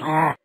Ah.